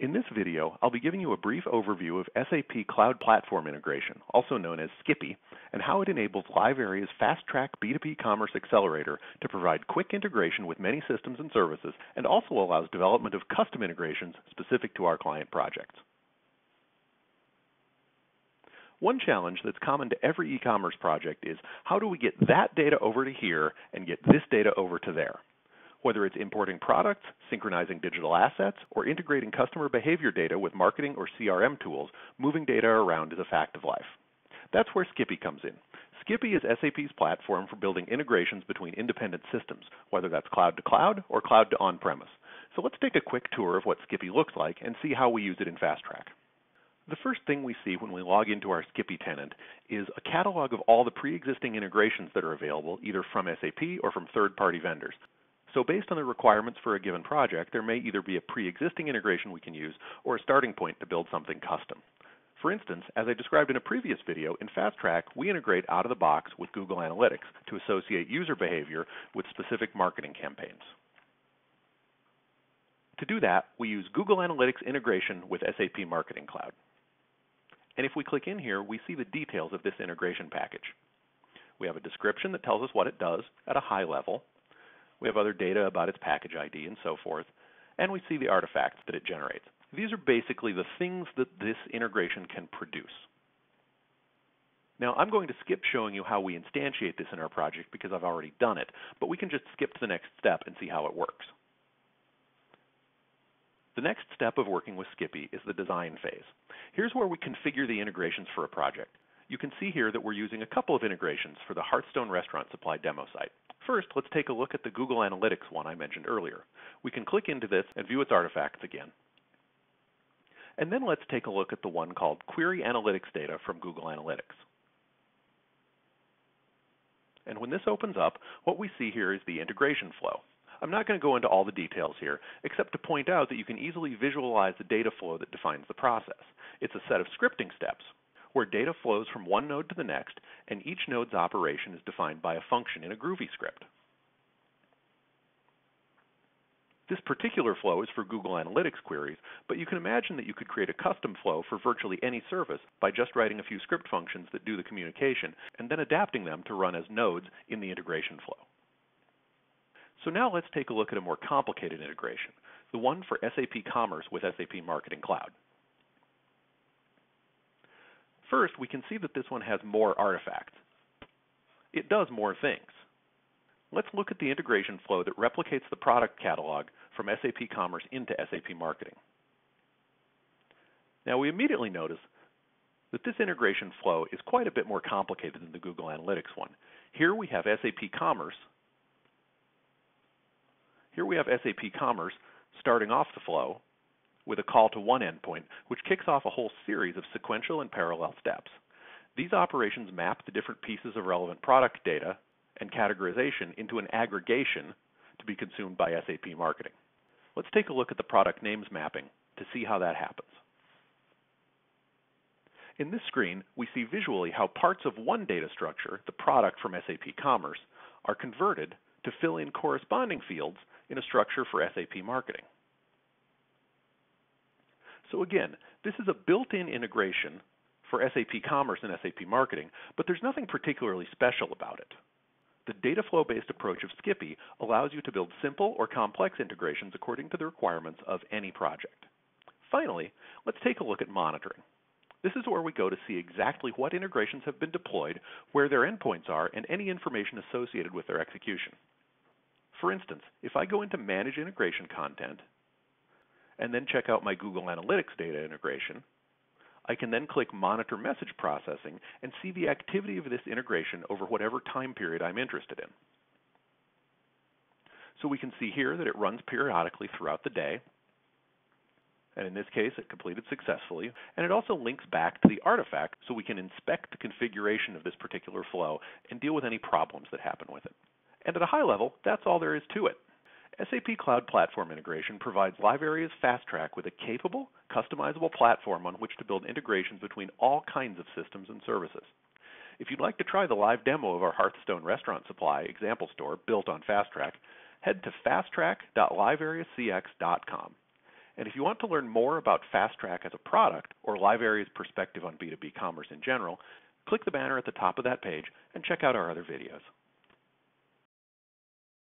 In this video, I'll be giving you a brief overview of SAP Cloud Platform Integration, also known as Skippy, and how it enables LiveArea's FastTrack B2B commerce accelerator to provide quick integration with many systems and services, and also allows development of custom integrations specific to our client projects. One challenge that's common to every e-commerce project is how do we get that data over to here and get this data over to there? Whether it's importing products, synchronizing digital assets, or integrating customer behavior data with marketing or CRM tools, moving data around is a fact of life. That's where Skippy comes in. Skippy is SAP's platform for building integrations between independent systems, whether that's cloud to cloud or cloud to on-premise. So let's take a quick tour of what Skippy looks like and see how we use it in FastTrack. The first thing we see when we log into our Skippy tenant is a catalog of all the pre-existing integrations that are available either from SAP or from third-party vendors. So based on the requirements for a given project, there may either be a pre-existing integration we can use or a starting point to build something custom. For instance, as I described in a previous video, in FastTrack, we integrate out of the box with Google Analytics to associate user behavior with specific marketing campaigns. To do that, we use Google Analytics integration with SAP Marketing Cloud. And if we click in here, we see the details of this integration package. We have a description that tells us what it does at a high level, we have other data about its package ID and so forth, and we see the artifacts that it generates. These are basically the things that this integration can produce. Now I'm going to skip showing you how we instantiate this in our project because I've already done it, but we can just skip to the next step and see how it works. The next step of working with Skippy is the design phase. Here's where we configure the integrations for a project. You can see here that we're using a couple of integrations for the Hearthstone Restaurant Supply demo site. First, let's take a look at the Google Analytics one I mentioned earlier. We can click into this and view its artifacts again. And then let's take a look at the one called Query Analytics Data from Google Analytics. And when this opens up, what we see here is the integration flow. I'm not going to go into all the details here, except to point out that you can easily visualize the data flow that defines the process. It's a set of scripting steps, where data flows from one node to the next, and each node's operation is defined by a function in a Groovy script. This particular flow is for Google Analytics queries, but you can imagine that you could create a custom flow for virtually any service by just writing a few script functions that do the communication and then adapting them to run as nodes in the integration flow. So now let's take a look at a more complicated integration, the one for SAP Commerce with SAP Marketing Cloud. First, we can see that this one has more artifacts. It does more things. Let's look at the integration flow that replicates the product catalog from SAP Commerce into SAP Marketing. Now we immediately notice that this integration flow is quite a bit more complicated than the Google Analytics one. Here we have SAP Commerce. Here we have SAP Commerce starting off the flow with a call to one endpoint, which kicks off a whole series of sequential and parallel steps. These operations map the different pieces of relevant product data and categorization into an aggregation to be consumed by SAP Marketing. Let's take a look at the product names mapping to see how that happens. In this screen, we see visually how parts of one data structure, the product from SAP Commerce, are converted to fill in corresponding fields in a structure for SAP Marketing. So again, this is a built-in integration for SAP Commerce and SAP Marketing, but there's nothing particularly special about it. The data flow-based approach of Skippy allows you to build simple or complex integrations according to the requirements of any project. Finally, let's take a look at monitoring. This is where we go to see exactly what integrations have been deployed, where their endpoints are, and any information associated with their execution. For instance, if I go into Manage Integration Content and then check out my Google Analytics data integration, I can then click Monitor Message Processing and see the activity of this integration over whatever time period I'm interested in. So we can see here that it runs periodically throughout the day, and in this case it completed successfully, and it also links back to the artifact so we can inspect the configuration of this particular flow and deal with any problems that happen with it. And at a high level, that's all there is to it. SAP Cloud Platform Integration provides LiveArea's FastTrack with a capable, customizable platform on which to build integrations between all kinds of systems and services. If you'd like to try the live demo of our Hearthstone Restaurant Supply example store built on FastTrack, head to fasttrack.liveareacx.com. And if you want to learn more about FastTrack as a product or LiveArea's perspective on B2B commerce in general, click the banner at the top of that page and check out our other videos.